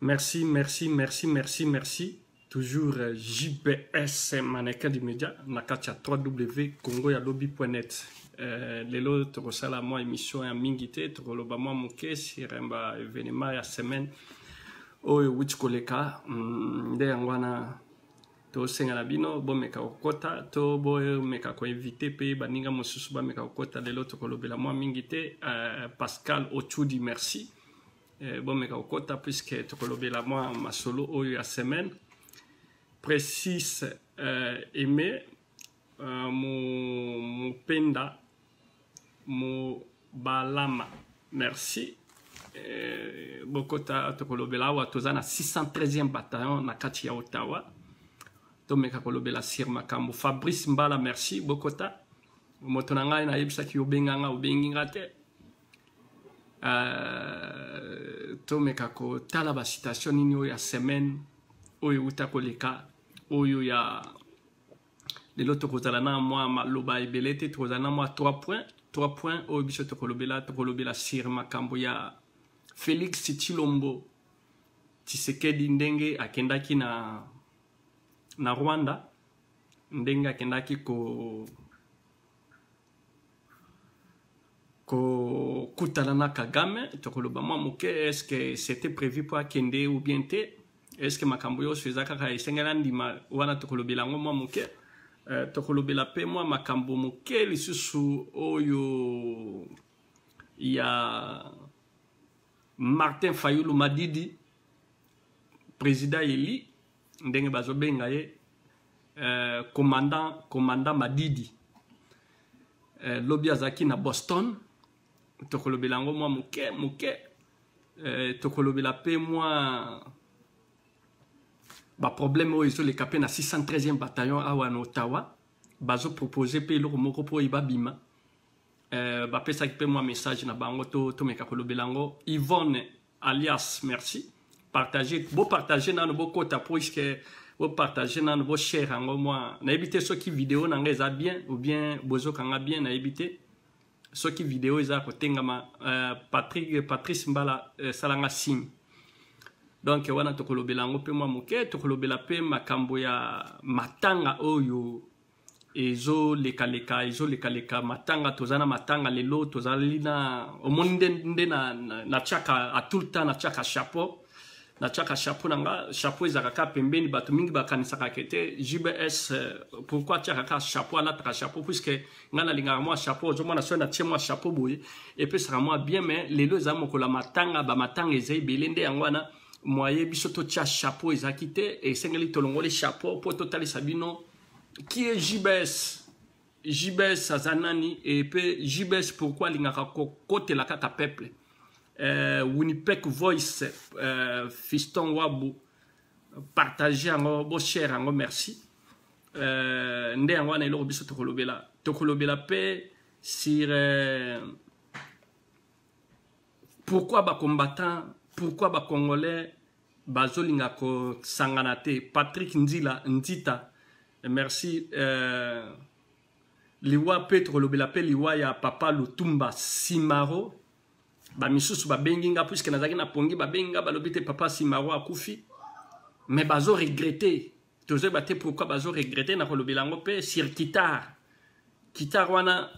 Merci, merci, merci, merci, merci. Toujours euh, JBS Mannequin du Média, Nakacha 3W, Congo Yalobi.net. Euh, lelo tokosala mwa émission ya mingi te tokoloba mwa moke sur ba événement ya semaine oyo ewuti koleka mm, nde yango wana tosenga na bino bomeka kokota to bomeka koinvite mpe baninga mosusu bameka kokota lelo tokolobela mwa mingi te euh, pascal ochudi merci eh, bomeka kokota puisque tokolobela mwa masolo oyo ya semaine précise euh, aimé euh, mopenda mobalama merci eh, bokota tokolobela awa toza na 613e bataillon na kati ya ottawa tomeka kolobela sir makambo fabrice mbala merci bokota moto na ngai nayebisaki obenga nga obengi nga te Euh, tomeka kotala bacitation nini oyo ya semaine oyo euta koleka oyo ya lelo tokozala na mwa maloba ebele te tokozala na mwa 3 point 3 point oyo biso tokolobela tokolobela sur makambo ya félix tshilombo tshisekedi ndenge akendaki na na rwanda ndenge akendaki ko kokutana na kagame tokoloba mwa moke estce c'était prévu mpo akende ou bien te estce makambo nyonso eza kaka esengeli andima wana tokolobela yango mwa moke euh, tokolobela mpe mwa makambo moke lisusu oyo ya martin fayulu madidi président eli ndenge bazobenga ye euh, commandant commandant madidi euh, lobi azalaki na boston tokolobela yango mwa moke moke euh, tokolobela mpe mwa baproblème oyo ezoleka mpe na 613e bataillon awa na ottawa bazopropose mpe eloko moko mpo oyo babima euh, bapesaki mpe mwa message na bango to tomeka kolobela yango yvonne alias merci partage bopartage nano bokota puiske bopartage nano boshare yango mwa nayebi te soki video na ngai eza bien ou bien bozokanga bien nayebi te soki video eza kotengama euh, patrick patrice mbala euh, salanga signe donc wana tokolobela yango mpe mwa moke tokolobela mpe makambo ya matanga oyo ezolekaleka ezolekaleka matanga toza na matanga lelo tozali na omoni nde, nde na, na, na tiaka a tout le temps na tiaka chapeau na tiaka chapeau na nga chapeau ezalaka kaka pembeni bato mingi bakanisaka ke te jbs euh, pourkui atiaka kaka chapeau alataka chapeau puiske ngai nalingaka mwa chapeau ozomona soki natie mwa chapeau boye epesaka mwa bien mai lelo eza mokolo ya matanga bamatanga eza ebele nde yango wana moye biso totia chapeau ezalaki te esengeli tolongoli chapeau mpo totalisa bino qui est JBS JBS aza nani et pe JBS pourquoi alingaka kokotela kaka peuple euh, Winnipeg Voice euh, Fiston Wabu partage yango bo share yango merci euh, nde yango wana eloko biso tokolobela tokolobela pe sur euh, pourquoi ba combattant pourquoi ba congolais bazolinga kosangana te patrick nzila nzita merci euh, liwa mpe tokolobela mpe liwa ya papa lutumba simaro bamisusu babengi nga puiske nazalaki na pongi babengi nga balobi te papa simaro akufi mais bazo regrete tozoyeba te pourkui bazo regrete nakolobela yango mpe sur kitar kitar wana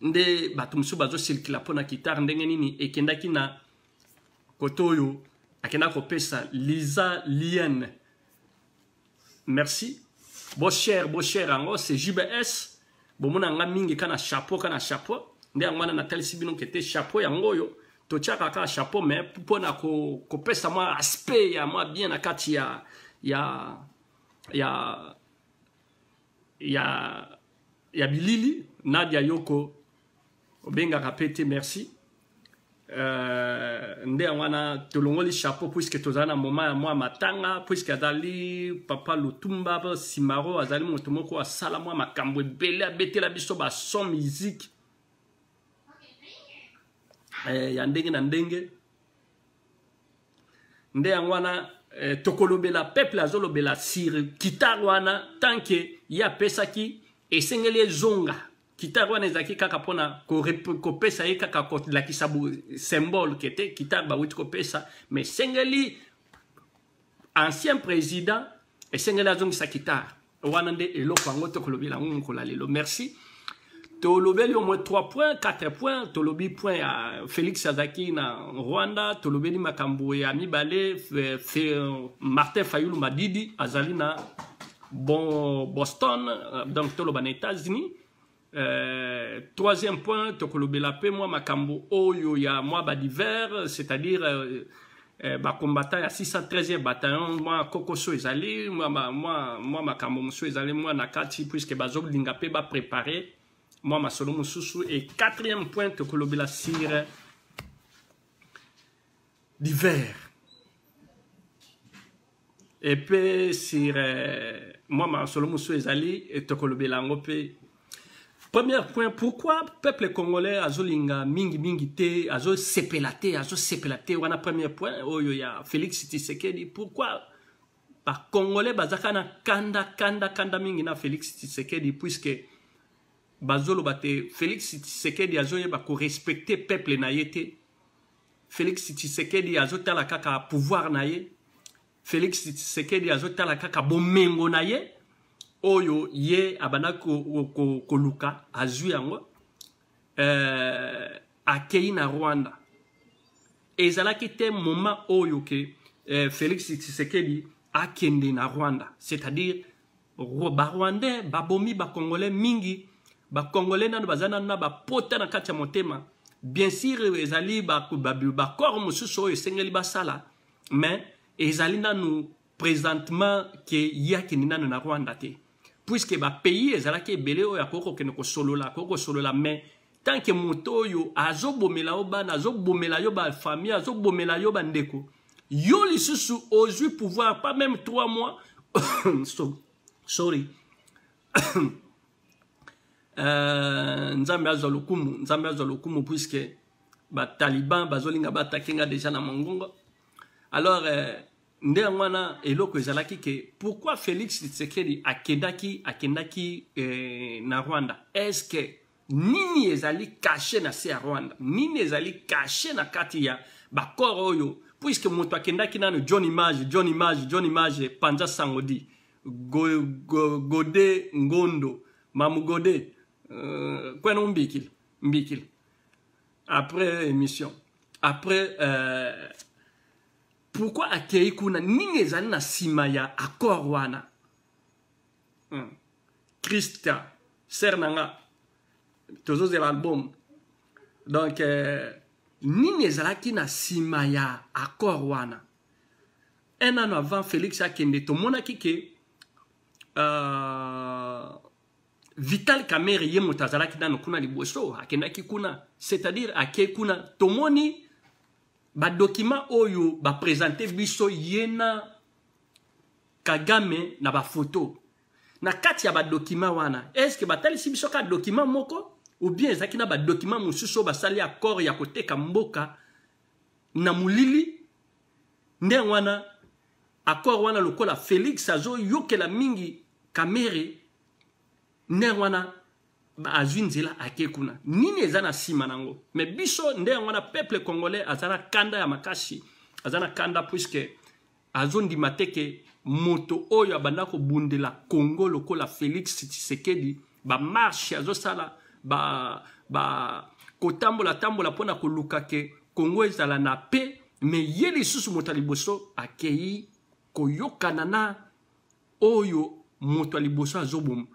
nde bato mosusu bazosilikila mpo na kitare ndenge nini ekendaki na kote oyo akendaki kopesa liza lienne merci boshere boshere yango c'est jbs bomona nga mingi ka na chapeau ka na chapeau nde yango wana natalisi bino kete chapeau yango oyo totyaka kaka chapeau mai mpo na kopesa mwa aspect ya mwa bien na kati ya ya ya ya ya bilili Nadia Yoko obengaka pe te merci euh, nde yango wana tolongoli chapeau puisque tozali na moment ya mwa matanga puisque azali papa lutumba simaro azali moto moko asala mwa makambo ebele abetela biso bason musique eh, ya ndenge na ndenge nde yango wana eh, tokolobela peuple azolobela sire kitare wana tanke ye apesaki esengeli ezonga kitare wana ezalaki kaka mpona kopesa ye kaka kolakisa symbole ke te kitare bawuti kopesa mais esengeli ancien président esengeli azongisa kitare wana nde eloko yango tokolobela yango mokolo ya lelo merci tolobeli au moins 3 points 4 points tolobi point ya félix azalaki na rwanda tolobeli makambo ya mibale martin fayulu madidi azali na bon, boston euh, donc toloba na états-unis Euh, troisième point, tokolobela pe mwa makambo oyo ya mwa ba divers, c'est-à-dire euh, euh, ba combattants ya 613e bataillon mwa kokoso ezali mwa mwa mwa makambo mosusu ezali mwa na kati puisque bazolinga pe ba préparer mwa masolo mosusu et quatrième point tokolobela sur divers epe sur euh, mwa masolo mosusu ezali e, tokolobela yango mpe premier point pourquoi peuple congolais azolinga mingi mingi te azosepela te azosepela te wana premier point oyo ya félix tisekedi pourquoi bacongolais bazaka na kanda kanda kanda mingi na félix tisekedi puisque bazoloba te félix tisekedi azoyeba korespecte peuple na ye te Felix Tshisekedi azotala kaka pouvoir na ye. Felix Tshisekedi azotala kaka bomengo na ye oyo ye abanda koluka ko, ko azwi yango euh, akei na Rwanda. Ezalaki te moment oyo ke euh, Felix Tshisekedi akende na Rwanda, c'est-à-dire ba rwandais babomi ba congolais mingi ba congolais nano baza nano na bapota na kati ya motema bien sûr ezali bacor mosusu oyo esengeli basala mais ezali nano présentement ke yakini nano na rwanda te puisque bapays ezalaki ebele oyo akoki kokende kosolola akoki kosolola mais tant que moto oyo azobomela yo bana azobomela yo bafamille azobomela yo bandeko yo lisusu ozwi pouvoir pas même 3 mois so, sorry euh, nzambe azwa lokumu nzambe azwa lokumu puisque bataliban bazolinga batake nga deja na mongongo alors euh, nde yango wana eloko ezalaki ke pourquoi félix tshisekedi akendaki akendaki eh, na rwanda est ce que nini ezali kashe na se ya rwanda nini ezali kashe na kati ya bakoro oyo puiske moto akendaki nano john image john image john image panza sangodi go, go, gode ngondo mamugode uh, kwena ombikili mbikili après émission après euh, pourquoi akei kuna nini ezali na nsima ya accord wana hmm. christian ser na nga tozozela album donc euh, nini ezalaki na nsima ya accord wana un an avant félix akende tomonaki ke euh, vital kamere ye moto azalaki nano kuna liboso akendaki kuna c'est-à-dire ake kuna tomoni badokima oyo bapresente biso ye na kagame na bafoto na kati ya badokima wana eske batalisi biso kaka dokima moko ou bien ezalaki na badokima mosusu oyo basali accord ya koteka mboka na molili ndenge wana accord wana lokola felix azoyokela mingi kamere ndenge wana azwi nzela ake kuna nini eza na nsima na yango me biso ndenge wana peuple congolais aza na kanda ya makasi aza na kanda puiske azondima te ke moto oyo abanda kobundela congo lokola félix tshisekedi bamarshe azosala ba, ba, kotambola tambola mpo na koluka ke congo ezala na pe me ye lisusu moto ya liboso akei koyokana na oyo moto ya liboso azoboma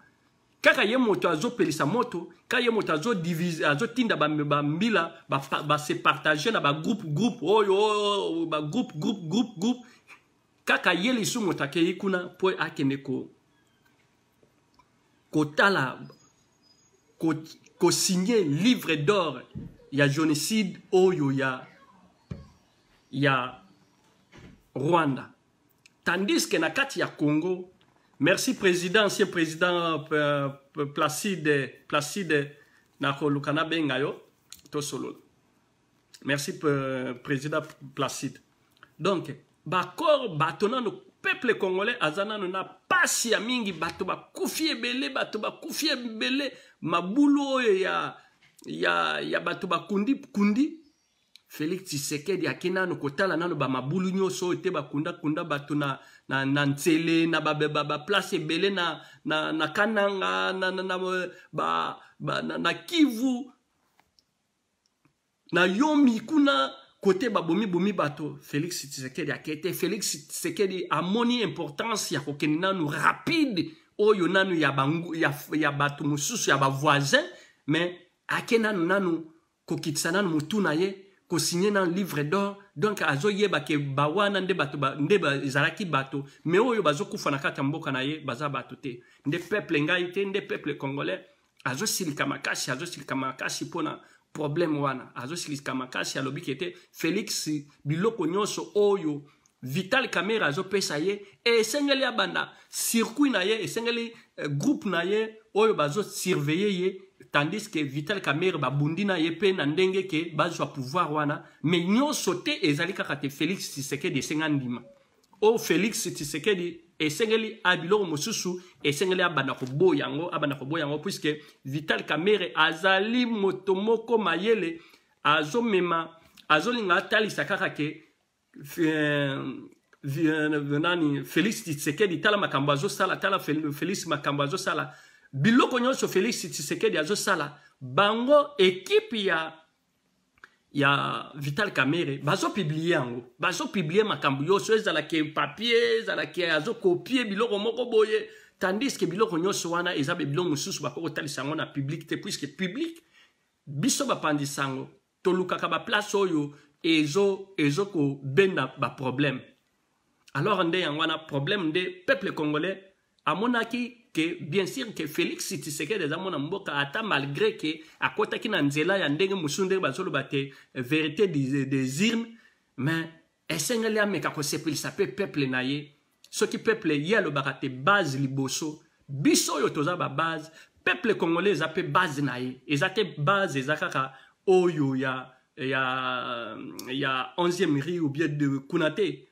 kaka ye moto azopelisa moto kaka ye moto azodivise azotinda bambila ba, ba, ba, ba se partage na bagroupe groupe oyo oh, oh, oh, bagroupe groupe groupe groupe kaka ye lisu moto akei kuna mpo akende ko kotala kosigne ko livre d'or ya génocide oyo ya ya rwanda tandis que na kati ya congo merci président ancien président euh, euh, placide placide nakoluka nabenga yo tosolola merci euh, président placide donc bakor bato nano peuple congolais aza nano na pasi ya mingi bato bakufi ebele bato bakufi ebele mabulu oyo ya, ya, ya bato bakundi kundi Felix Tshisekedi ake nanu kotala nanu ba mabulu nyonso oyo te bakunda kunda bato na, na, na Nsele na ba, ba, ba place ebele na, na, na Kananga na, na, na, ba, ba, na, na Kivu na Yomi kuna kote babomi bomi bato Felix Tshisekedi ake te Felix Tshisekedi amoni importance ya kokende nanu rapide oyo nanu ya, bangu, ya, ya bato mosusu ya bavoisin mais ake nanu nanu kokitisa nanu mutu na ye kosigne nanu livre d'or donc azoyeba ke bawana nde bato ba, nde ba, ezalaki bato me oyo bazokufa na kati ya mboka na ye baza bato te nde peuple ngai te nde peuple congolais azosilika makasi azosilika makasi mpona problème wana azosilika makasi alobi ke te felix biloko nyonso oyo Vital Kamera azo pesa ye et esengeli abanda circuit na ye esengeli eh, groupe na ye oyo bazo surveiller ye tandis que Vital Kamera babundi na ye pe na ndenge ke bazwa pouvoir wana mais nyonso te ezali kaka te Felix Tshisekedi esenga ndima o oh, Felix Tshisekedi esengeli a biloko mosusu esengeli abanda koboya yango abanda koboya yango puisque Vital Kamera azali moto moko mayele azomema azolinga atalisa kaka ke nani felix tshisekedi tala makambo azosala tala felix makambo azosala biloko nyonso felix tshisekedi azosala bango ekipe ya ya vital kamere bazopiblie yango bazopiblie makambo nyonso ezala ke papier ezala ke azokopie biloko moko boye tandis ke biloko nyonso wana eza bebiloko mosusu bakoki kotalisa yango na publike te puiske publike biso bapanzi sango tolukaka ba place oyo ezo ezo ko benda ba problème alors nde yango wana problème nde peuple congolais amonaki que bien sûr que Félix Tshisekedi aza mwana mboka ata malgré que akotaki na nzela ya ndenge mosusu ndenge bazoloba te verité des, des urnes mais esengeli ameka kosepelisa mpe peple na ye soki peple ye alobaka te base liboso biso oyo toza babase peple congolais eza mpe base na ye eza te base eza kaka oyo ya ya ya 11e ri ou bien de kuna te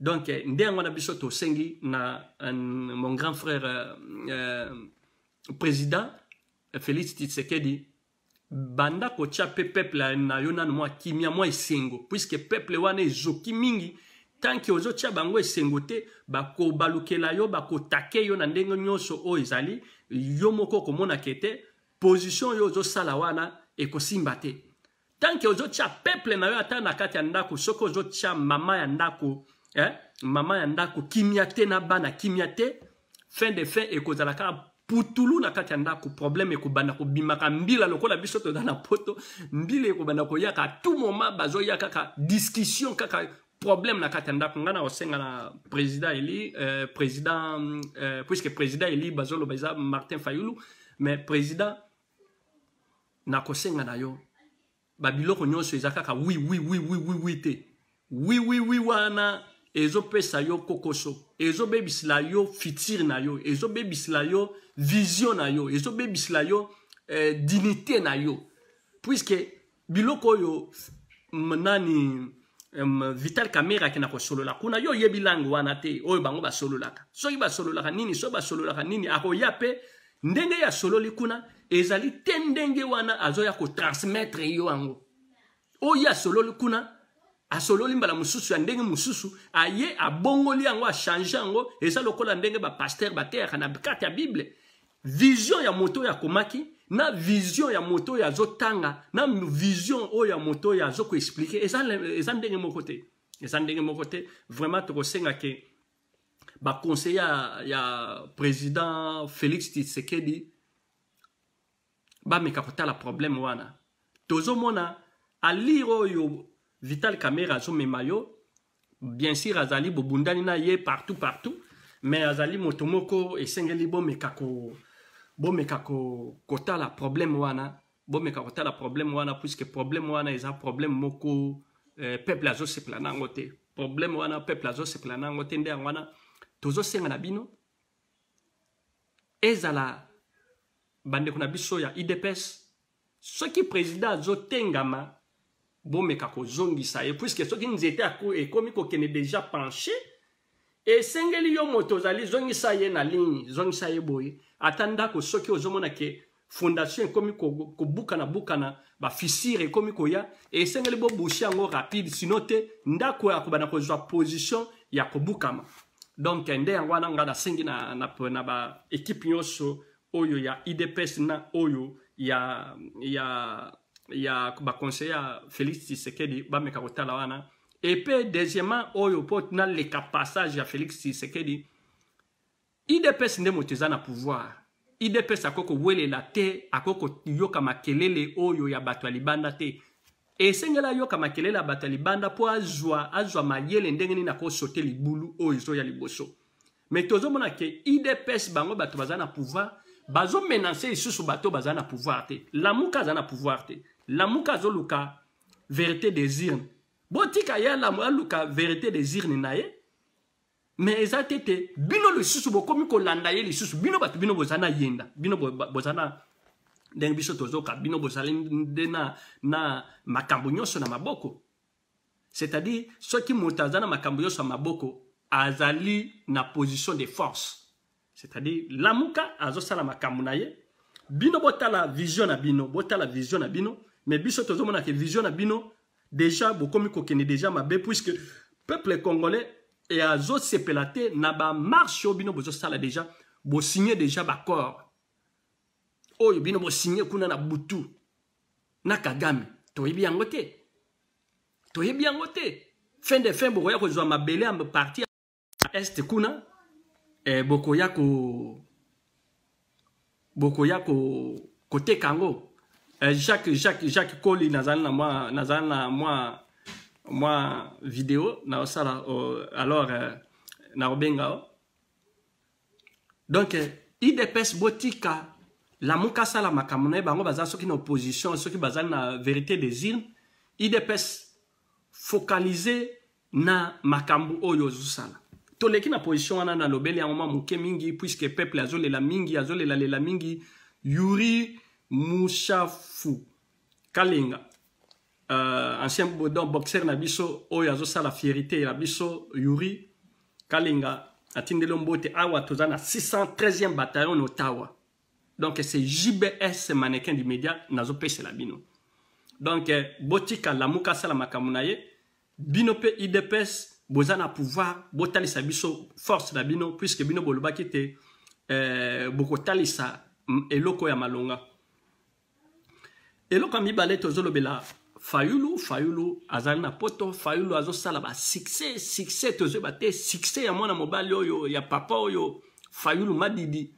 donc nde yango wana biso tosengi na euh, mon grand frère euh, euh, président felix tshisekedi banda kotya mpe peuple na yo nano mwa kimia mwa esengo puiske peuple wana ezoki mingi tanke ozotya bango esengo te bakobalukela yo bakotake yo na ndenge nyonso oyo ezali yo moko okomona ke te position oyo ozosala wana ekosimba te tanke ozotya peuple na yo ata na kati ya ndako soki ozotya mama ya ndako eh, mama ya ndako kimia te na bana kimia te fin de fin ekozala kaka putulu na kati ya ndako problème ekobanda kobimaka mbila lokola biso toza na poto mbila ekobanda koyaka tout moment bazoya kaka discussion kaka problème na kati ya ndako ngai nakosenga na président eli euh, président euh, puisque président eli bazoloba eza martin fayulu mais président nakosenga na yo ba biloko nyonso eza kaka wi wi wi wi wi wi te wi wi wi wana ezopesa yo kokoso ezobebisela yo futur na yo ezobebisela yo vision na yo ezobebisela yo eh, dignité na yo puisque biloko oyo nani um, vital kamere akenda kosolola kuna yo oyebi langue wana te oyo bango basololaka soki basololaka nini soki basololaka nini akoya mpe ndenge ya sololi kuna ezali te ndenge wana azoya kotransmettre yo yango oyo asololi kuna asololi mbala mosusu ya ndenge mosusu aye abongoli yango achange yango eza lokola ndenge bapaster bateyaka na kati ya bible vision ya moto oyo akomaki na vision ya moto oyo azotanga na vision oyo ya moto oyo azokoexplike eza, eza ndenge moko te eza ndenge moko te vraiment tokosenga ke ba conseiller ya président Félix Tshisekedi bameka kotala problème wana tozomona alire oyo Vital Kamerhe azomema yo bien sûr azali bobundani na ye partout partout mais azali moto moko esengeli bomeka ko bomeka ko, kotala problème wana bomeka kotala problème wana puisque problème wana eza problème moko eh, peuple azosepela na yango te problème wana peuple azosepela na yango te nde yango wana tozosenga na bino ezala bandeko na biso ya idps soki président azotengama bomeka kozongisa ye puisque soki nzete ekomi kokende déjà penche esengeli yo moto ozali zongisa ye na ligne zongisa ye boye ata ndako soki ozomona ke fondation ekomi kobukana bukana bafisire ekomi koya esengeli bobushe yango rapide sino te ndako ya kobanda kozwa position ya kobukama donc nde yango wana ngai nasengi na, na, na baekipe nyonso oyo ya idps na oyo ya, ya, ya baconseiller ya félix tshisekedi bameka kotala wana Et puis, deuxièmement, oyo po na le passage ya Félix Tshisekedi, IDPS nde moto eza na pouvoir. IDPS akoki kowelela te, akoki koyoka makelele oyo ya bato ya libanda te. Esengeli ayoka makelele ya bato ya libanda mpo azwa azwa mayele ndenge nini akosote libulu oyo ezoya liboso. Mais tozomona ke IDPS bango bato baza na pouvoir, bazomenanse lisusu bato baza na pouvoir te. Lamuka aza na pouvoir te. Lamuka azoluka verite des urnes botika ye alamu aluka verite des urnes na ye mais eza te te bino lisusu bokomi kolanda ye lisusu bino bato bino boza na yenda bino boza na ndenge biso tozoka bino bozali nde na, na makambo nyonso na maboko c'est-à-dire soki moto aza na makambo nyonso ya maboko azali na position de force c'est-à-dire lamuka azosala makambo na ye bino botala vision na bino botala vision na bino mais biso tozomona ke vision na bino déjà bokomi kokende déjà mabe puisque peuple congolais e azosepela te na bamarche oyo bino bozosala déjà bosigne déjà baccord oyo bino bosigne kuna na butu na kagame toyebi yango te toyebi yango te fin de fin bokoya kozwa mabele ya parti na est kuna eh, bokoya ko bokoya ko koteka yango eh, jacques jacques jacques koli nazali na mwa nazali na mwa mwa video naosala oh, alors eh, naobenga o oh. donc eh, idps botika lamuka asala makambo na ye bango baza soki na opposition soki bazali na vérité des urnes idps focaliser na makambo oyo ozosala toleki na position wana nalobeli yango mwa moke mingi puiske peuple azolela mingi azolelalela mingi yuri mushafu kalenga uh, ancien bodon boxer na biso oyo azosala fierité ya biso yuri kalenga atindeli mbote awa toza na 613e bataillon na ottawa donc c'est jbs mannequin du média nazopesela bino donc botika lamuka asala makambo na ye bino pe idps boza na pouvoir botalisa biso force na bino puisque bino bolobaki te eh, bokotalisa eloko ya malonga eloko ya mibale tozolobela fayulu fayulu azali na poto fayulu azosala basuccès succès tozoyeba te succès ya mwana mobali oyo ya papa oyo fayulu madidi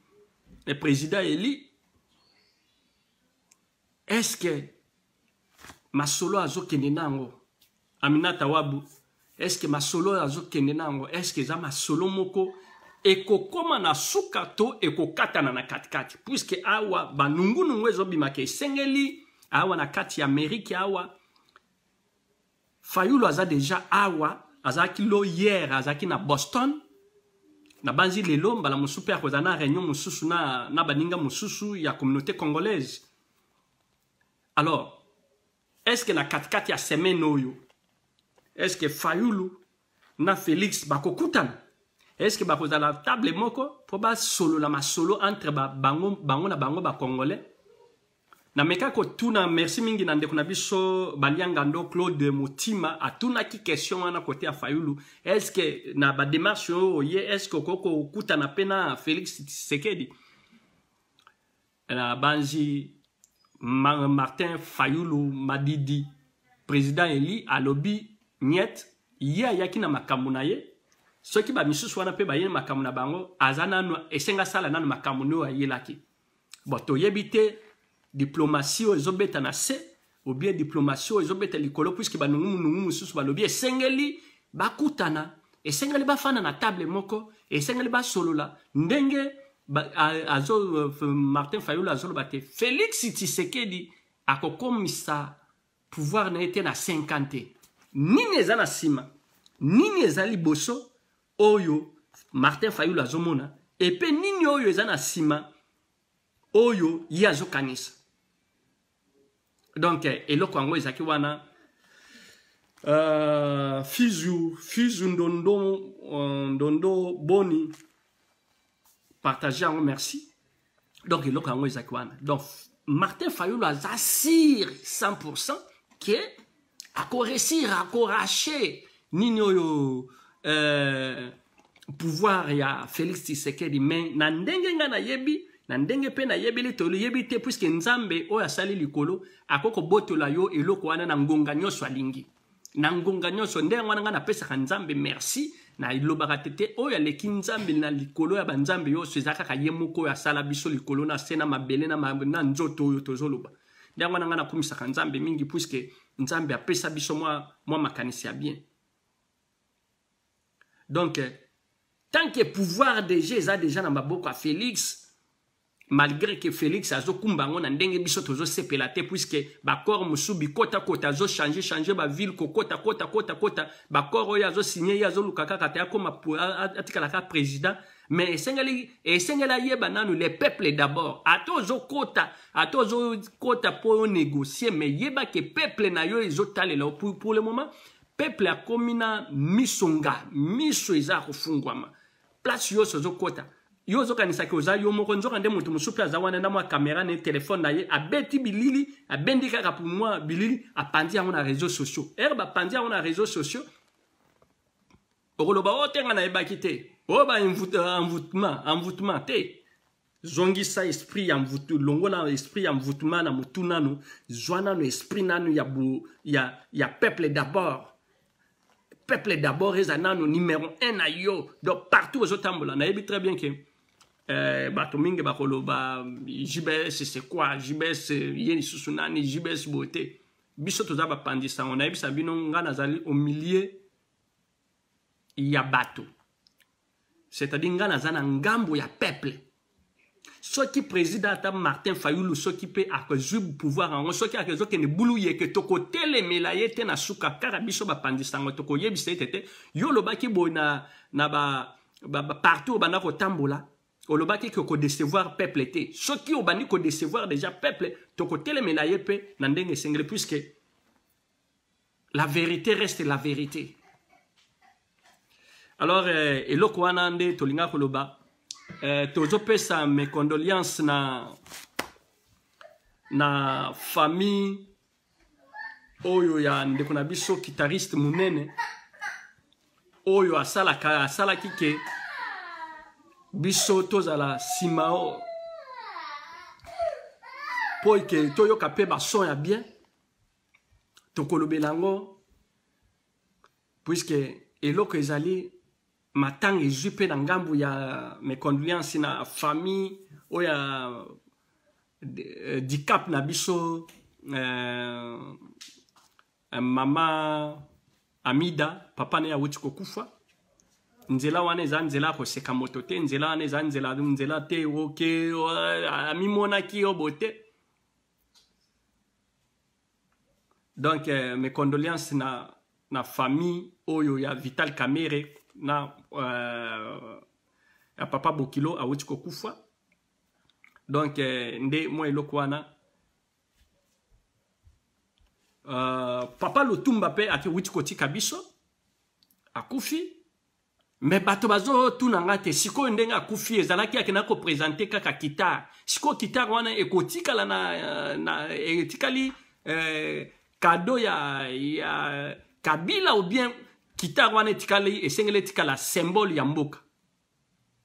le président eli est ce que masolo azokende na yango aminata wabu eske masolo oyo azokende na yango eske eza masolo moko ekokoma na suka to ekokatana na katikati puiske awa banungunungu ezobimaka esengeli awa na kati ya amerike awa fayulu aza deja awa azalaki lo hier azalaki na boston nabanzi lelo mbala mosusu mpe akozala na réunion mosusu na, na baninga mosusu ya communauté congolaise alors est ce que na katikati ya semaine oyo est ce que fayulu na félix bakokutana est ce que bakozala table moko mpo basolola masolo entre ba, bango, bango na bango bacongolais namekaki kotuna merci mingi na ndeko na biso baliangando claude motima atunaki question wana kote ya fayulu est ce que na bademarche oyo oye est ce que okoki kokutana mpe na félix tshisekedi na banzi martin fayulu madidi président eli alobi niet ye ayaki na makambo na ye soki bamisusu wana mpe baye na makambo na bango aza nano esenga asala nano makambo nde oyo ayelaki bon toyebi te diplomatie oyo ezobeta na se ou bien diplomatie oyo ezobeta likolo puiske banungumunungu mosusu balobi esengeli bakutana esengeli bafanda na table moko esengeli basolola ndenge azo, euh, martin fayulu azoloba te félix tshisekedi akokomisa pouvoir na ye te na 50 te nini eza na nsima nini eza liboso oyo martin fayulu azomona epe nini oyo eza na nsima oyo ye azokanisa donc eloko yango ezalaki wana uh, fizu fizu ndondo uh, ndondo boni partage yango merci donc eloko yango ezalaki wana donc martin fayulu aza sire 100 pourcent ke akoresir akorache nini oyo euh, pouvoir ya félix tshisekedi mais na ndenge ngai nayebi na ndenge mpe nayebeli toyebi te puiske nzambe oyo asali likolo akoki kobotola yo eloko wana na ngonga nyonso alingi na ngonga nyonso nde yango wana ngai napesaka nzambe merci nalobaka te te oyo aleki nzambe na likolo ya banzambe nyonso eza kaka ye moko oyo asala biso likolo na se na mabele na, na nzoto oyo tozoloba nde yango wana ngai nakumisaka nzambe mingi puiske nzambe apesa biso mwa, mwa makanisi ya bien donc euh, tant que pouvoir deja eza deja na maboko ya félix malgré que félix azokumba yango na ndenge biso tozosepela te puiske bakor mosusu bikotakota azochange change baville kokota kota kota kota bakor oyo azosigne ye azoluka kaka te akoma atikala kaka président mais esengeli esengeli ayeba nanu le peuple d'abord ata ozokota ata ozokota mpo onegocie mais yeba ke peuple na yo ezotalela yo pour, pour le moment peuple akomi na miso nga miso eza ya kofungwama place yonso ozokota yo ozokanisaki oza yo moko nzoka nde moto mosusu mpe aza wana na mwa kamera na ye telefone na ye abeti bilili abendi kaka mpo mwa bilili apanzi yango na réseau sociaux ere bapanzi yango na réseau sociaux okoloba o oh, te nga nayebaki te oyo oh, ba envoutment envoutment te zongisa esprit ya mvutu longola esprit ya mvutuma na motu nanu zwa nanu esprit nanu ya, bu, ya, ya peuple d'abord peuple d'abord eza nanu numero 1 na yo donc partout ozotambola nayebi très bien ke eh, bato mingi bakoloba jbs c'est quoi jbs ye lisusu nani jbs boye te biso toza bapanzi sango nayebisa bino ngai nazali au milieu ya bato c'est-à-dire ngai naza na ngambo ya peuple soki président ata martin fayulu soki mpe akozwi pouvoir yango soki akezokende bulu yeke tokotelemela ye te na suka kaka biso bapanzi sango tokoyebisa ete te yo olobaki boye na, na ba, ba, ba parti oyo banda kotambola olobaki ke kodecevoir peuple te soki obandi kodecevoir déjà peuple tokotelemela ye mpe na ndenge esengeli puiske la verite reste la verite alors euh, eloko wana nde tolinga koloba euh, tozopesa mes condoléances na na famille oyo ya ndeko na biso guitariste monene oyo asalaka asalaki ke biso tozala nsima mpo eke toyoka mpe bason ya bien tokolobela yango puiske eloko ezali matanga ezwi mpe na ngambo ya mecondoleance na famille oyo ya euh, dicap na biso euh, euh, mama amida papa na ye awuti kokufa nzela wana eza nzela ya koseka moto te nzela wana eza nzela nzela te oke oh, oh, amimonaki yo bote donc euh, mes condoléances na, na famille oyo ya vital kamere na euh, ya papa bokilo awuti kokufa donc euh, nde mwa eloko wana euh, papa lutumba mpe akewuti kotika biso akufi me bato bazotuna ngai te sikoyo ndenge akufi ezalaki akenda kopresente kaka kitare sikoyo kitare wana ekotikala na, na etikali eh, kado ya, ya kabila ou bien kitare wana etikali esengeli etikala symbole ya mboka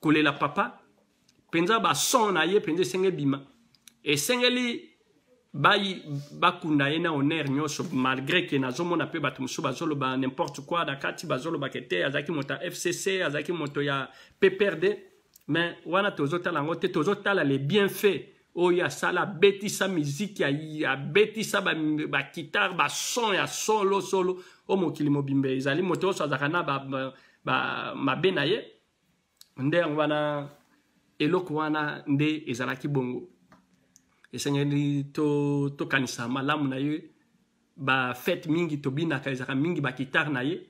kolela papa mpenza bason na ye mpenza esenge bima esengeli bakunda ye na honneur nyonso malgré ke nazomona mpe bato mosusu bazoloba n'importe quoi na kati bazolobaka ete azalaki moto ya fcc azalaki moto ya pprd mais wana tozotala yango te tozotala le bien fait oyo asala abetisa miziki abetisa bakitare bason ya solosolo o mokili mobimba ezali moto nyonso azalaka na mabe na ye nde yango wana eloko wana nde ezalaki bongo esengeli tokanisa to malamu na ye bafete mingi tobinaka ezalaka mingi bakitare na ye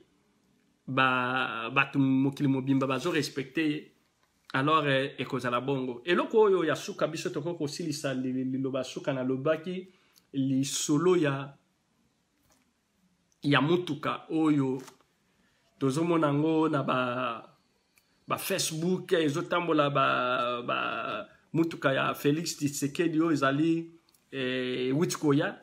bato mokili mobimba bazorespecte ye alors eh, ekozala bongo eloko oyo ya suka biso tokoki kosilisa liloba suka nalobaki lisolo ya ya motuka oyo tozomona yango na ba, ba facebook ezotambola ba, ba motuka ya felix tshisekedi oyo ezali eh, euti koya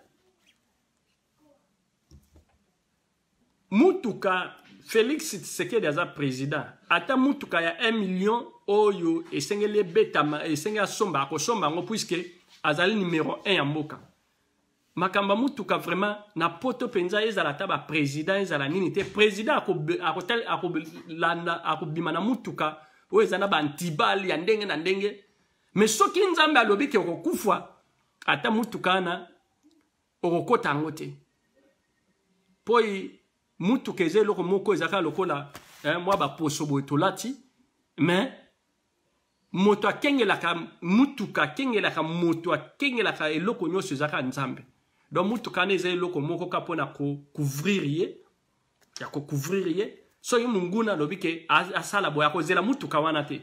motuka felix tshisekedi aza président ata motuka ya 1 million oyo esengeli ebetama esengeli asomba akosomba yango puiske azali numero 1 ya mboka makambo ya motuka vraiment na poto mpenza ezala ata baprésident ezala nini te président akobima na motuka oyo eza na bantibal ya ndenge na ndenge me soki nzambe alobi ke okokufa ata motuka wana okokota yango te mpo motuka eza eloko moko ezalaka lokola eh, mwa baposo boye tolati me moto akengelaka mutuka akengelaka moto akengelaka eloko nyonso eza kaka nzambe donc mutuka wana eza eloko moko kaka mpona kocouvrir ye ya kocouvrir ye soki monguna alobi ke asala boye akozela mutuka wana te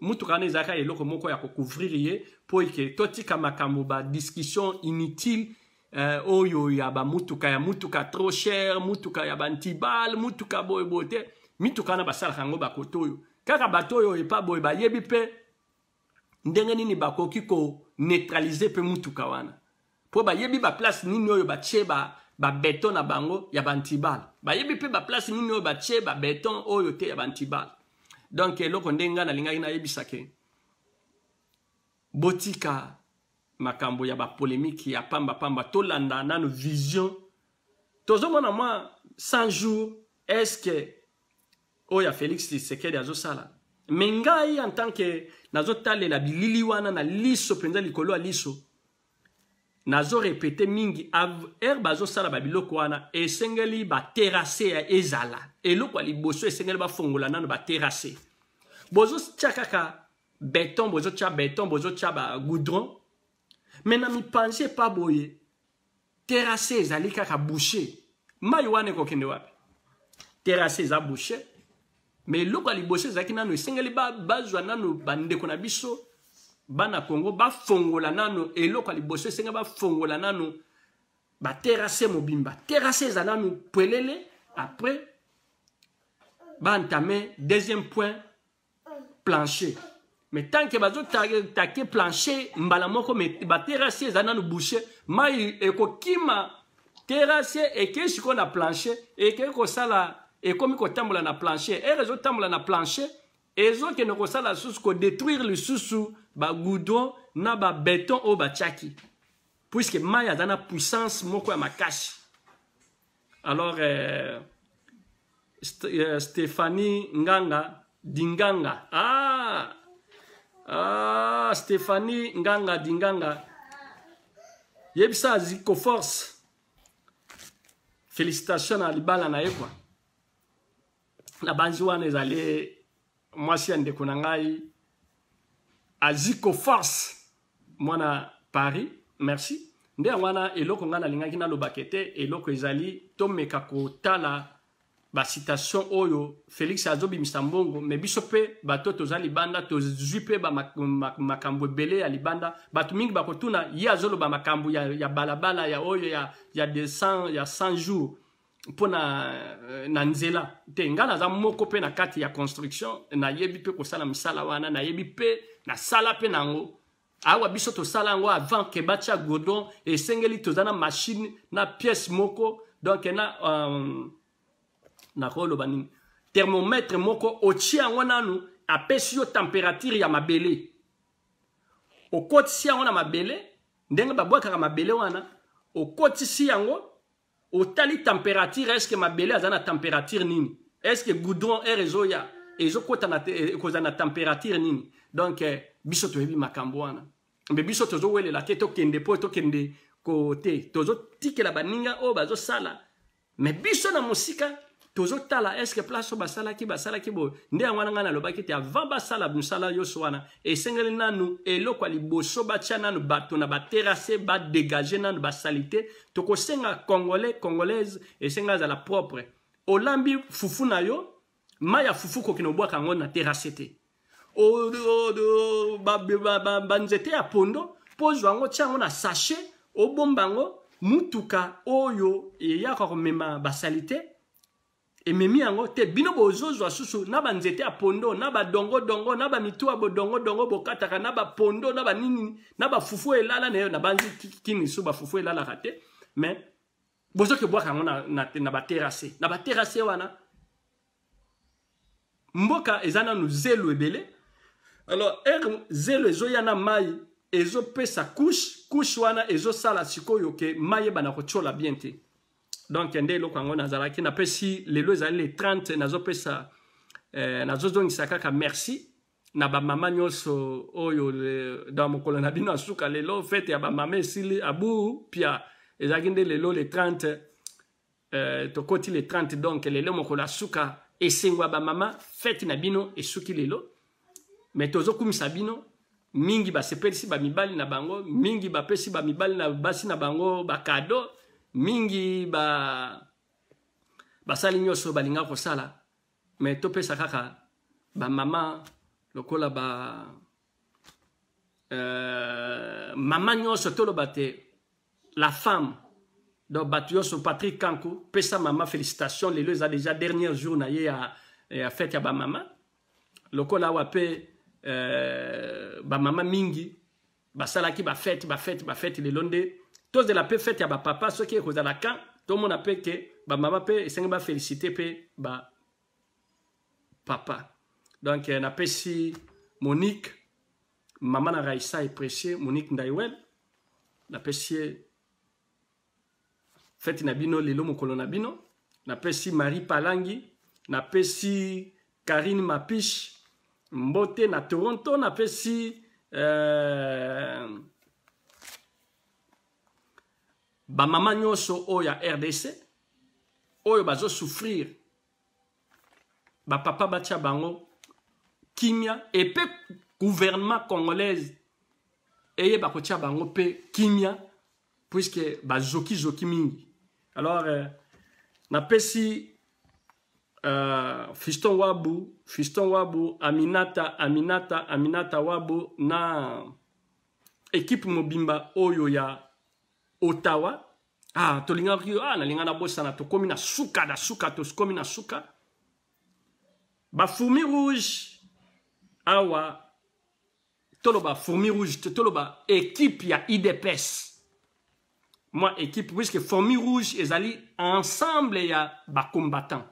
mutuka wana eza kaka eloko moko ya kocouvrir ye mpo eke totika makambo badiscussion inutile eh, oyo ya bamutuka ya mutuka trop cher mutuka ya bantibal mutuka boye boye te mituka wana basalaka yango bakoto oyo kaka bato oyo epa boye bayebi mpe ndenge nini bakoki koneutralize mpe mutuka wana mpo bayebi baplace nini oyo batie ba, babeton na bango ya bantibal bayebi mpe baplace nini oyo batie babeton oyo te ya bantibal donk eloko ndenge ngai nalingaki nayebisa ke Botika makambo ya ba polemique ya pamba pamba tolanda nanu vision tozomona mwa 100 jours est-ce que oyo ya Felix Tshisekedi azosala me ngai en tant que nazotalela bilili wana na liso mpenza likolo ya liso nazorepete mingi ere bazosala babiloko wana esengeli baterase ya ezala eloko ya liboso esengeli bafongola nano baterase bozotya kaka beton bozotya beton bozotya bagoudron me na mipanzi epa boye terase ezali kaka boucher mai wana ekokende wapi terase eza boucher me eloko ya liboso ezalaki nano esengeli bazwa nano bandeko na biso bana congo bafongola nano eloko ya liboso esengeli bafongola nano baterase mobimba terase eza nano pwelele après baentame deuxième point plancher mais tant que bazo take plancher mbala moko mais ba terrasse eza nanu boucher mai ekokima terrasse ekei sikoyo na plancher ekei kosala ekomi kotambola na plancher ere ezotambola na plancher ezokende kosala lisusu kodétruire lisusu bagoudron na babeton oyo batyaki puiske mai aza na puissance moko ya makasi Alors, euh, St euh, Stéphanie Nganga, Dinganga. Ah, ah Stéphanie Nganga, Dinganga. Yebisa Ziko Force. Félicitations à Libala Naekwa. La banzi wana ezali mwasi ya ndeko na ngai aziko force mwana paris merci nde yango wana eloko ngai nalingaki nalobaka ete eloko ezali tomeka kotala bacitation oyo félix azobimisa mbongo me biso mpe bato toza libanda tozwi mpe makambo ebele ya libanda bato mingi bakotuna ye azoloba makambo ya, ya balabala ya oyo ya, ya 200 ya 100 jours mpo na, euh, na nzela te ngai naza moko mpe na kati ya construction nayebi mpe kosala misala wana nayebi mpe nasala mpe nango awa biso tosala yango avant ke batya godon esengeli toza na machine na pièce moko donc na euh, nakoloba nini thermomètre moko otie yango nanu apesi yo température ya mabele okotisi yango na mabele ndenge babwakaka mabele wana okotisi yango otali temperature est ce que mabele aza na temperature nini est ce que goudron air ezoya ezokota na ekozala na temperature nini donc eh, biso toyebi makambo wana mbe biso tozowelela te tokende mpo tokende kote tozotikela baninga oyo bazosala me biso na mosika tozotala eske place oyo basalaki basalaki boye nde yango wana ngai nalobaki te avant basala mosala nyonso wana esengeli nanu eloko ya liboso batya nanu bato na baterase badegage nanu basalite tokosenga congolais congolaise esengeli azala propre olambi fufu na yo mai ya fufu kokende obwaka yango na terase te banzete ya pondo mpo ozwa yango tia yango na sachet obomba yango mutuka oyo eyaka komema basalite ememi yango te bino bozozwa susu na banzete ya pondo na badongodongo na bamitu ya bodongodongo bokataka na bapondo na banini na bafufu elala nayo na banzi kini su bafufu elalaka te mais bozoki bwaka yango na, na, na baterase na baterase wana mboka eza nanu zelo ebele alors ere zelo ezoya na mai ezopesa couche couche wana ezosala sikoyo ke mai ebanda kotyola bien te donc nde eloko yango nazalaki napesi lelo ezali le 30 nazopesa eh, nazozongisa kaka merci na bamama nyonso oyo na mokolo na bino asuka lelo fete ya bamama esili abu pia ezalaki nde lelo le 30 Euh, tokoti le 30 donc lelo mokolo ya suka esengo ya bamama fete na bino esuki lelo me tozokumisa bino mingi basepelisi bamibali na bango mingi bapesi bamibali na basi na bango bakado mingi ba basali nyonso balinga kosala me topesa kaka bamama lokola ba euh, mama nyonso toloba te la femme donc bato nyonso patrick kanku pesa mama félicitation lelo eza déjà dernier jour na ye ya, ya fete ya bamama lokola awa mpe euh, bamama mingi basalaki bafete bafete bafete lelo nde tozela mpe fete ya bapapa soki ekozala kan tomona mpe ke bamama mpe esengi bafélicité mpe ba papa donc euh, napesi monique mama na raisa eprecie monique ndaiwel napesi ye feti na bino lelo mokolo na bino napesi marie palangi napesi karine mapiche mbote na toronto napesi euh, Ba mama nyoso oyo ya RDC oyo bazo souffrir ba papa batia bango kimia et pe gouvernement congolaise eye bakotia bango pe kimia puisque bazoki zoki mingi alors euh, napesi uh, fiston wabu fiston wabu aminata aminata aminata wabu na ekipe mobimba oyo ya otawa ah, tolingaki ah, nalinga nabosana tokomi na suka na suka tokomi na suka bafourmi rouge awa toloba fourmi rouge toloba ekipe ya idps mwa ekipe puiske fourmi rouge ezali ensemble ya bacombattant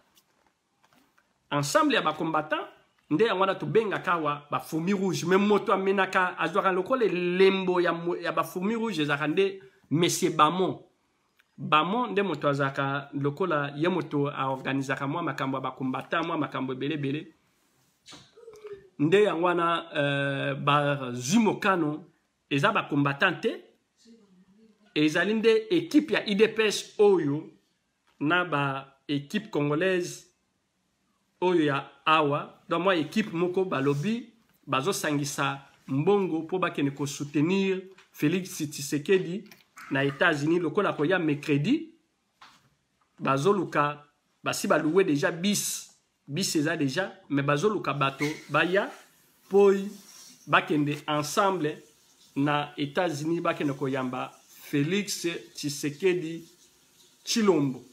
ensemble ya ba combattant nde yango wana tobengaka awa ba fourmi rouge me moto amenaka azwaka lokola elembo ya, ya ba fourmi rouge ezalaka nde monsieur bamon bamon nde moto azalaka lokola ye moto aorganisaka mwa makambo ya bakombatan mwa makambo ebele ebele nde yango wana euh, bazwi mokano eza bakombatan te ezali nde ekipe ya idps oyo na ba equipe congolaise oyo ya awa donc mwa equipe moko balobi bazosangisa mbongo mpo bakende kosoutenir Felix Tshisekedi na Etats-Unis lokola koya mercredi bazoluka basi balouwe deja bis bisi eza deja mais bazoluka bato baya mpo bakende ensemble na états-unis bakende koyamba félix tshisekedi tshilombo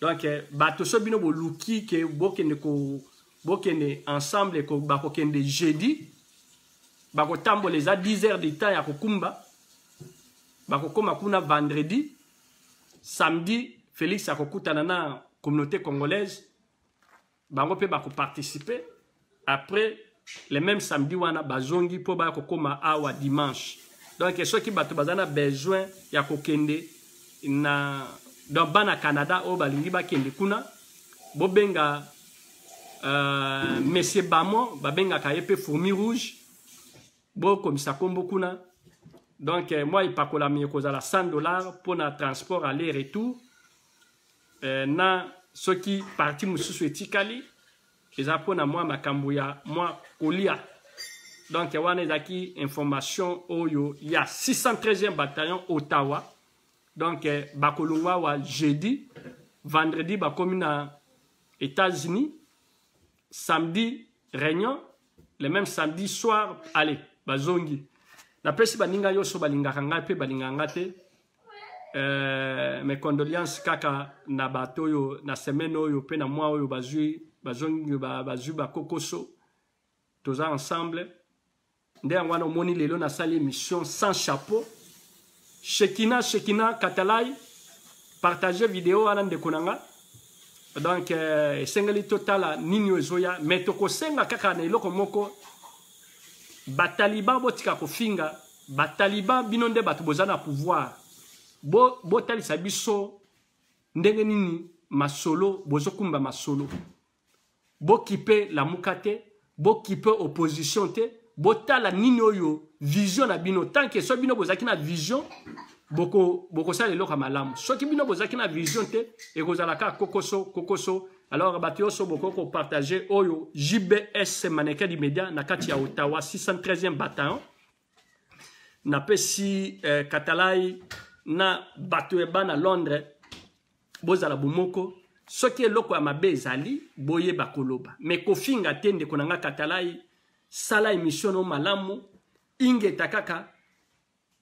donc eh, bato so bino boluki ke bokende ko bokende ensemble ko, bakokende jeudi bakotambola eza 10 heures de temps ya kokumba bakokoma kuna vendredi samedi felix akokutana na communauté congolaise bango mpe bakoparticipe après le même samedi wana bazongi mpo baya kokóma awa dimanche donc soki bato baza na besoin ya kokende na donc bana canada oyo balingi bakende kuna bobenga uh, monsieur bamon babengaka ye mpe fourmi rouge bokomisa kombo kuna donc eh, mwa epakolami ekozala 100 dollars mpo na transport aller retour eh, na soki parti mosusu etikali eza mpo na mwa makambo ya mwa kolia donc eh, wana ezalaki information oyo ya 613e bataillon ottawa donc eh, bakolongwa awa jeudi vendredi bakomi na états-unis samedi réunion le même samedi soir allez bazongi napesi baninga nyonso balingaka ngai mpe balingaka ngai te euh, mes condoléances kaka na bato oyo na semaine oyo mpe na mwa oyo bazwi bazongi bazwi bakokoso toza ensemble nde yango wana omoni lelo nasali émission sans chapeau shekina shekina katalai partage video wana ndeko na nga donc euh, esengeli totala nini oyo ezoya mais tokosenga kaka na eloko moko bataliban botika kofinga bataliban bino nde bato boza na pouvoir botalisa bo biso ndenge nini masolo bozokumba masolo bokipe lamuka te bokipe opposition te botala nini oyo vision na bino tant que soki bino bozalaki na vision bokosala eloko ya malamu soki bino bozalaki na vision te ekozala kaka kokoso kokoso alors bato nyonso bokoki kopartage oyo jbs maneke du média na kati ya ottawa 613e bataillon napesi eh, katalai na bato ya bana londres bozala bomoko soki eloko ya mabe ezali boyeba koloba me kofinga te ndeko na ngai katalai sala emission no malamu ingeta kaka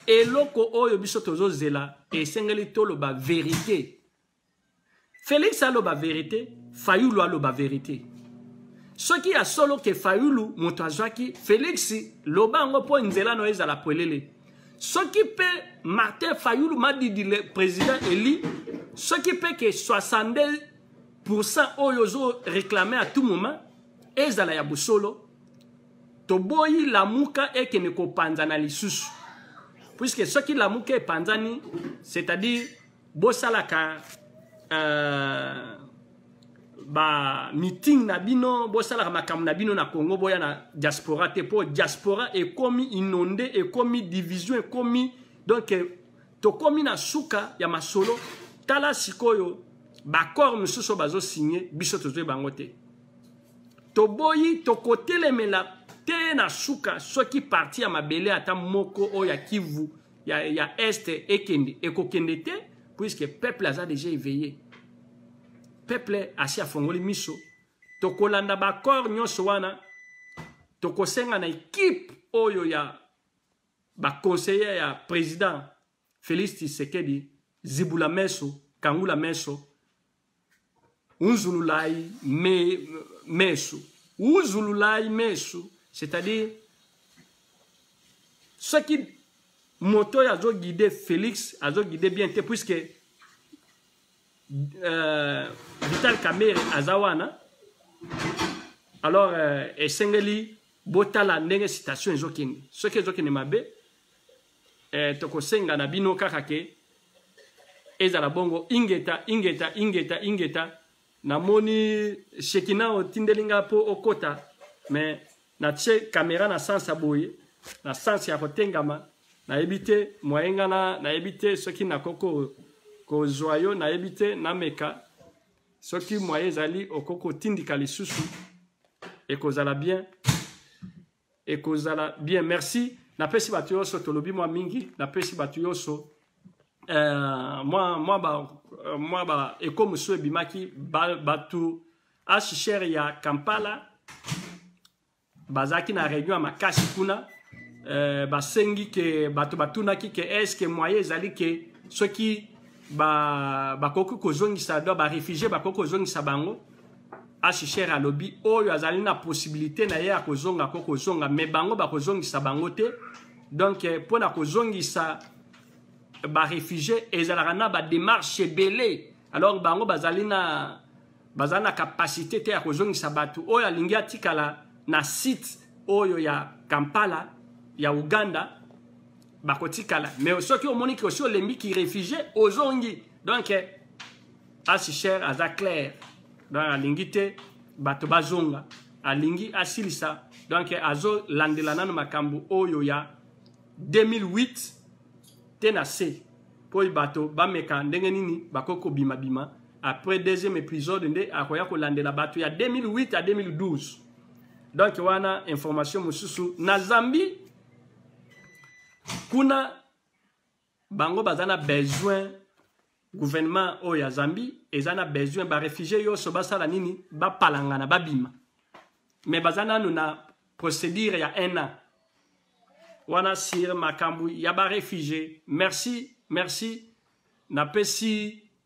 eloko oyo biso tozozela esengeli toloba verite Felix aloba verite, Fayulu aloba verite. Soki ya solo ke Fayulu moto azwaki Felix loba yango mpo nzela no ezala pwelele. Soki mpe Martin Fayulu Madidi le président élu, soki mpe ke 62% oyo ozo réclamer à tout moment ezala ya bosolo, toboyi lamuka ekende kopanzana lisusu. Puisque soki lamuka epanzani, c'est-à-dire bosalaka euh, ba meeting na bino bosalaka makambo na bino na congo boya na diaspora te mpo diaspora ekomi inonde ekomi division ekomi donk tokomi na suka ya masolo tala sikoyo bakor mosusu bazosigne biso tozwi bango te toboyi tokotelemela te na suka soki parti ya mabele ata moko oyo ya kivu ya, ya est ekende ekokende te puisque peuple aza déjà éveillé peuple asi afongoli miso tokolanda baaccord nyonso wana tokosenga na ekipe oyo ya baconseiller ya président félix tshisekedi zibula meso kangula meso Uzululai me, mesu. Uzululai mesu, c'est-à-dire ce qui moto oyo azo guide Félix azo guide bien te puisque euh, Vital Kamerhe aza wana alors euh, esengeli botala ndenge citation ezokende soki ezokende mabe eh, tokosenga na bino kaka ke ezala bongo ingeta ingeta ingeta ingeta namoni shekina otindeli nga mpo okota me natie kamera na sanse ya boye na sanse ya kotengama nayebi te mwaye nga nayebi te soki nakoko kozwa yo nayebi te nameka soki mwaye ezali okoki kotindika lisusu ekozala bien ekozala bien merci napesi bato nyonso tolobi mwa mingi napesi bato nyonso uh, mwa, mwa, ba, uh, mwa ba eko mosusu ebimaki bato hsher ya kampala bazalaki na réunion ya makasi kuna uh, basengi ke bato batunaki ke eske moye ezali ke soki bakoki ba kozongisa do barefugie bakoki kozongisa bango ashisher alobi oyo azali na possibilité na ye ya kozonga ko kozonga me bango bakozongisa bango te donc eh, mpo na kozongisa barefugie ezalaka na bademarche ebele alors bango bazali na bazali na capacité te ya kozongisa bato oyo alingi atikala na site oyo ya kampala ya uganda bakotikala mais soki omoniki osi olembi kirefugie ozongi donc eh, asisher aza claire donc alingi te bato bazonga alingi asilisa donc azolandela nano makambo oyo ya 2008 te na se mpo bato bameka ndenge nini bakoki kobimabima après deuxième épisode nde akoya kolandela bato ya 2008 à 2012 donc wana information mosusu na zambie kuna bango baza na besoin gouvernement oyo ya zambie eza na besoin barefugie nyonso basala nini bapalangana babima me baza nanu na procédure ya un an wana sur makambo ya barefugie merci merci napesi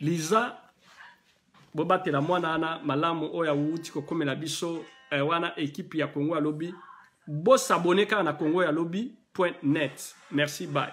liza bobatela mwana wana malamu oyo awuti kokomela biso eh, wana ekipe ya kongo ya lobi bosabone kaka na kongo ya lobi point net merci bye